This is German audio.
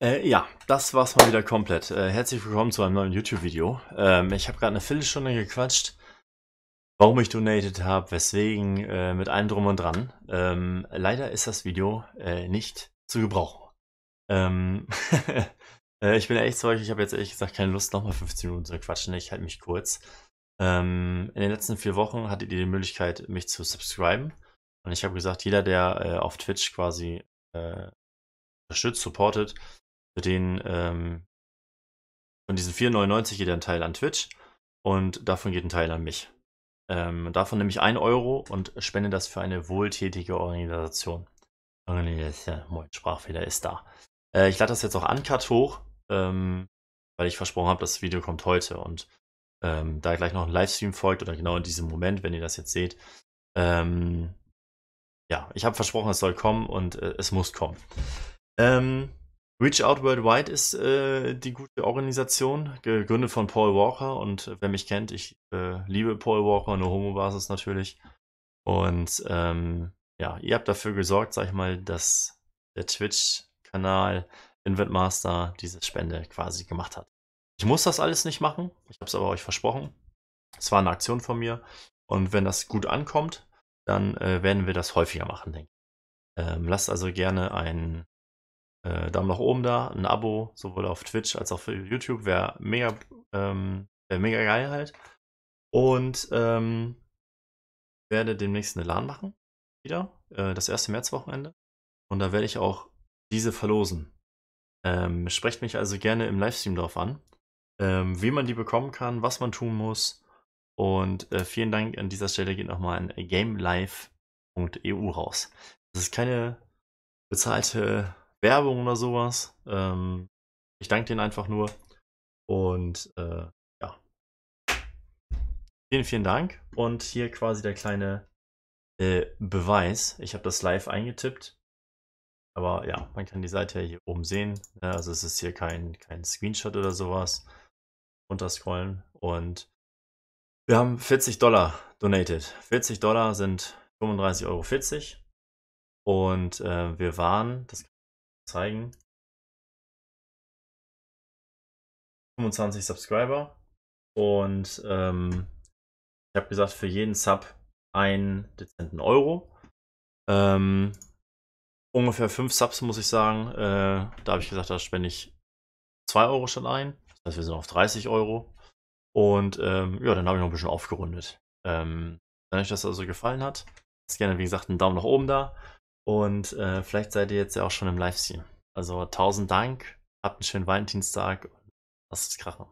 Äh, ja, das war's mal wieder komplett. Äh, herzlich willkommen zu einem neuen YouTube-Video. Ähm, ich habe gerade eine Viertelstunde gequatscht, warum ich donated habe, weswegen, äh, mit allem drum und dran. Ähm, leider ist das Video äh, nicht zu gebrauchen. Ähm, äh, ich bin echt sorry, ich habe jetzt ehrlich gesagt keine Lust, nochmal 15 Minuten zu quatschen. Ich halte mich kurz. Ähm, in den letzten vier Wochen hattet ihr die Möglichkeit, mich zu subscriben. Und ich habe gesagt, jeder, der äh, auf Twitch quasi unterstützt, supportet, für den, ähm, von diesen 4,99 geht ein Teil an Twitch und davon geht ein Teil an mich. Ähm, davon nehme ich 1 Euro und spende das für eine wohltätige Organisation. Moin, Sprachfehler ist da. Äh, ich lade das jetzt auch uncut hoch, ähm, weil ich versprochen habe, das Video kommt heute und ähm, da gleich noch ein Livestream folgt oder genau in diesem Moment, wenn ihr das jetzt seht. Ähm, ja, ich habe versprochen, es soll kommen und äh, es muss kommen. Ähm, Reach Out Worldwide ist äh, die gute Organisation, gegründet von Paul Walker. Und äh, wer mich kennt, ich äh, liebe Paul Walker, eine Homo-Basis natürlich. Und ähm, ja, ihr habt dafür gesorgt, sag ich mal, dass der Twitch-Kanal Inventmaster diese Spende quasi gemacht hat. Ich muss das alles nicht machen, ich habe es aber euch versprochen. Es war eine Aktion von mir. Und wenn das gut ankommt, dann äh, werden wir das häufiger machen, denke ich. Ähm, lasst also gerne ein äh, Daumen nach oben da, ein Abo, sowohl auf Twitch als auch für YouTube, wäre mega, ähm, wär mega geil halt. Und ähm, werde demnächst eine LAN machen, wieder, äh, das erste Märzwochenende. Und da werde ich auch diese verlosen. Ähm, sprecht mich also gerne im Livestream darauf an, ähm, wie man die bekommen kann, was man tun muss. Und äh, vielen Dank an dieser Stelle geht nochmal an gamelive.eu raus. Das ist keine bezahlte Werbung oder sowas. Ähm, ich danke denen einfach nur. Und äh, ja. Vielen, vielen Dank. Und hier quasi der kleine äh, Beweis. Ich habe das live eingetippt. Aber ja, man kann die Seite hier oben sehen. Also es ist hier kein, kein Screenshot oder sowas. Runterscrollen. Und wir haben 40 Dollar donated. 40 Dollar sind 35,40 Euro. Und äh, wir waren, das kann zeigen. 25 Subscriber und ähm, ich habe gesagt, für jeden Sub einen dezenten Euro. Ähm, ungefähr 5 Subs muss ich sagen. Äh, da habe ich gesagt, da spende ich 2 Euro schon ein. Das heißt, wir sind auf 30 Euro. Und ähm, ja, dann habe ich noch ein bisschen aufgerundet. Ähm, wenn euch das also gefallen hat, lasst gerne, wie gesagt, einen Daumen nach oben da. Und äh, vielleicht seid ihr jetzt ja auch schon im Livestream. Also tausend Dank, habt einen schönen Valentinstag und lasst es krachen.